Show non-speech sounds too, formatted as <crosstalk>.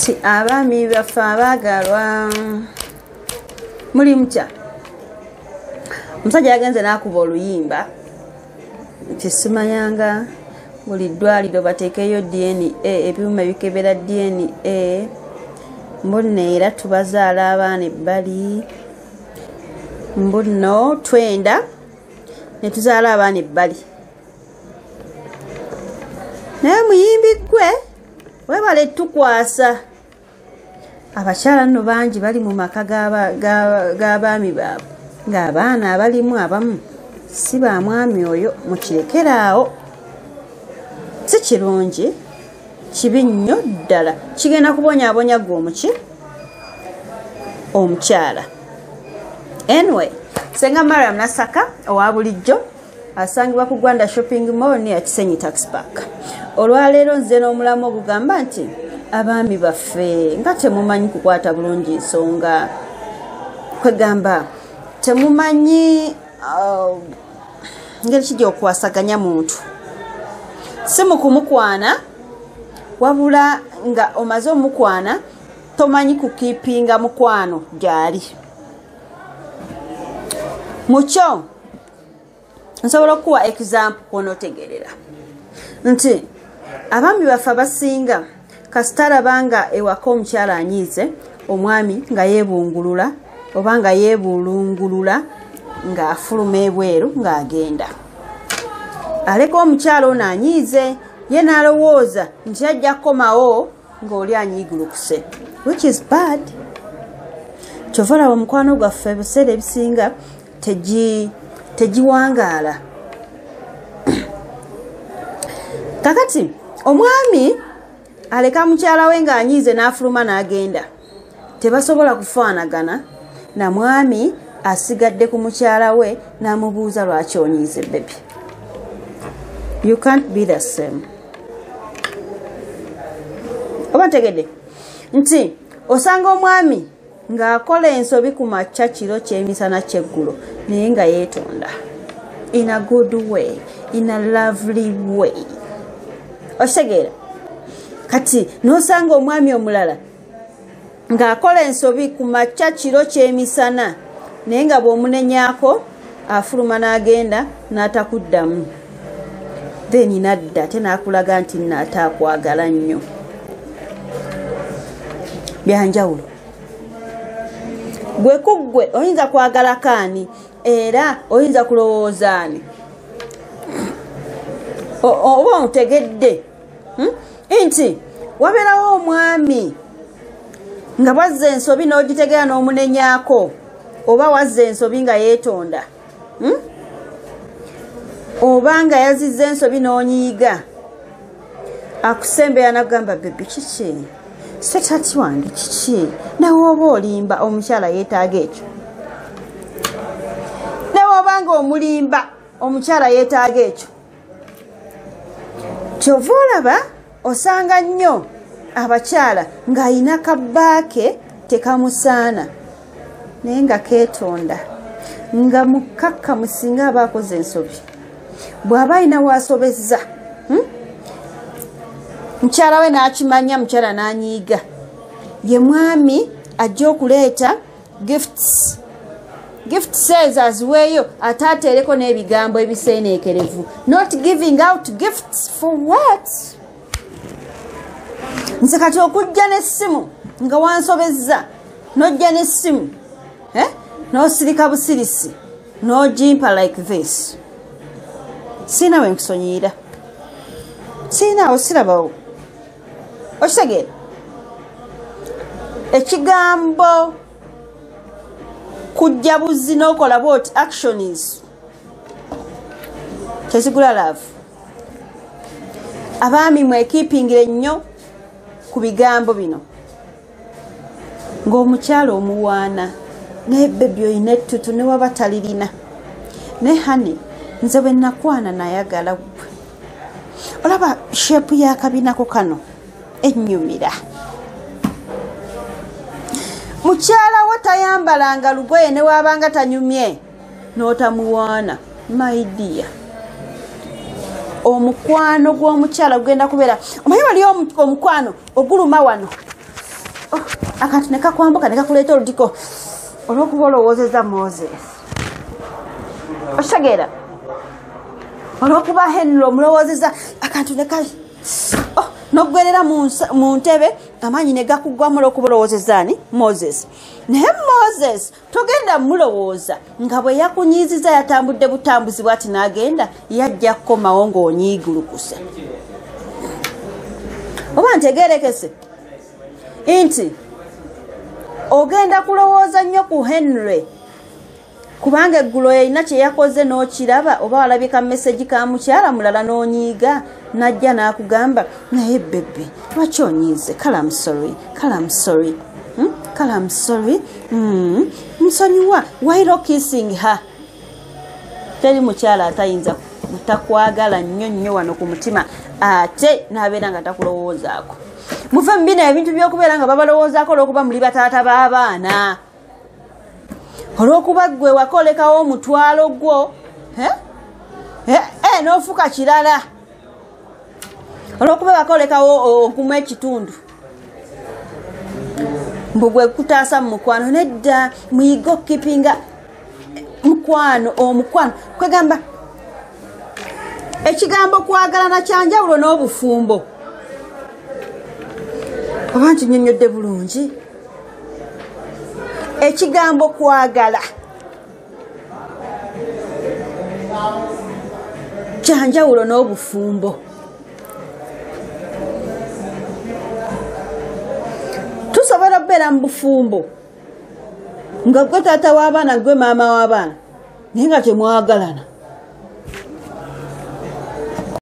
ti abaami baffe abaagalwa muli mutya? Omusajja yagenze n'akuba oluyimba nti simanyanga buli ddwaliro bateekeyo dna ebyuma ebikebera dna mbunno era tubazaala abaana ebbali mbunno twenda ne tuzaala abaana ebbali. Naye muyimbi gwe webale tukwasa abakyala nno bangi bali mu maka g'abaami baabwe ng'abaana abalimu abamu. Si bamwami oyo mukirekeraawo si kirungi kibi nnyo ddala. Kigenda kubonyaabonya gwe omuki omukyala. Anyway senga mariam nasaka owa bulijjo asangibwa ku gwanda shopping mall ne yakisenyi tax park. Olwaleero nze n'omulamu ogugamba nti abaami baffe nga temumanyi kukwata bulungi ensonga kwegamba temumanyi uh, ngeri kijja okuwasaganya muntu? Si mukumukwana wabula nga omaze omukwana tomanyi kukiipinga mukwano gyali. Mukyo nsobola okukuwa example kwonotegerera nti abaami baffe abasinga kasitalaba nga ewaka omukyala anyiize omwami nga yeebungulula oba nga yeebulungulula ng'afuluma ebweru ng'agenda. Aleka omukyala ono anyiize ye n'alowooza nti ajja kukomawo ng'oli anyiigulukuse which is bad. Kyova olaba omukwano gwaffe ebiseera ebisinga tegiwangaala. <clears throat> Kakati omwami aleka mukyala we ng'anyiize n'afuluma n'agenda. Tebasobola kufaanagana na mwami asigadde ku mukyala we n'amubuuza lwaki onyiize bebi you can't be the same. Oba ntegedde? Nti osanga omwami ng'akola ensobi ku makya kiro kyemisana kyeggulo naye nga yeetonda. In a good way in a lovely way. Okitegeera kati n'osanga omwami omulala ng'akola ensobi ku makya kiro kyemisana naye nga bw'omunenyako afuluma n'agenda n'atakuddamu. Then nadda ate n'akulaga nti nnaate akwagala nnyo. Byanjawulo. Gwe kuggwe oyinza kwagala kaani? Era oyinza kulowooza ani? Oba otegedde nti wabeerawo omwami nga wazza ensobi n'ogitegeera n'omunenyako oba wazza ensobi nga yeetonda oba nga yazizza ensobi n'onyiiga akusembeera nagamba bebi kiki? Setati wange kiki? Nawe oba olimba omukyala yeetaaga ekyo. Nawe oba nga omulimba omukyala yeetaaga ekyo. Kyova olaba osanga nnyo abakyala ng'ayina kabbaake tekamusaana. Naye nga keetonda nga mukkakka musinga aba akoze ensobi. Bw'aba alina waasobezza mukyala we n'akimanya mukyala n'anyiiga. Ye mwami ajja okuleeta gifts. Gift says aziweeyo ate ateereko n'ebigambo ebiseeneekerevu. Not giving out gifts for what nze kati okujja n'essimu nga wansobezza n'ojja n'essimu eh? n'osirika busirisi n'ogimpa like this. Siina we nkusonyiira. Siinaawo sirabawo okitegeera ekigambo kujja buzzi n'okola bwoti actions tezigula laavu abaami mwekipingire nnyo ku bigambo bino. Ng'omukyala omuwaana naye bebi oyina ettutu ne waba talirina. Ne hani nze bwe nakwana nayagala gwe olaba sheepu y'akabinako kano ennyumira. Mukyala wo tayambalanga lugoye ne waabanga tanyumye n'otamuwaana. Maidiya omukwano gw'omukyala gugenda kubeera. Omanyi waliyo omukwano oguluma wano? Oh, akantu nekakwambuka nekakuleeta olutiko olwokuba olowoozeza moses okitegeera olwokuba henry omulowoozeza akantu neka oh, nokugwerera mu ntebe amaanyi negakugwamu olwokuba olowoozezaani moses. Naye moses togenda mulowooza nga bwe yakunyiiziza yatambudde butambuzi bwati n'agenda yajja kukomawo ng'onyiigulukuse oba ntegerekese nti ogenda kulowooza nnyo ku henry kubanga eggulo yalina kyeyakoze n'okiraba oba walabye ka mesagi ka mukyala mulala n'onyiiga najja n'akugamba naye bebe lwaki onyiize? Kalamusori kalamusori kalamusori nsonyiwa wairo kissing ha teri mukyala atayinza takwagala nnyo nnyo wano ku mutima ate n'abeera nga takulowoozaako. Muve mu bino ebintu by'okubeera nga babalowoozaako olw'okuba muli bataata b'abaana olw'okuba gwe wakolekawo omutwalo gwo n'ofuka kirala. Olw'okuba wakolekawo okumu ekitundu. Mbu gwe kutaasa mu mukwano nedda muyiga okukipinga mukwano omukwano kwegamba ekigambo kwagalana kyanjawulo n'obufumbo. Oba nti nyonyodde bulungi ekigambo kwagala. Kyanjawulo n'obufumbo. Tusobola okubeera mu bufumbo. Nga gwe taata w'abaana gwe maama w'abaana naye nga temwagalana